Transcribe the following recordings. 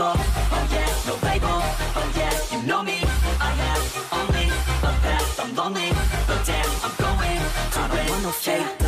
oh no label, oh yeah, you know me, I have only a path, I'm lonely, but damn, I'm going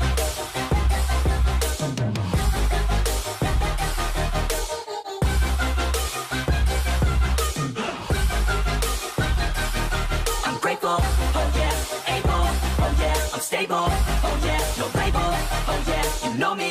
Grateful, oh yeah, able, oh yeah, I'm stable, oh yeah, no label, oh yeah, you know me,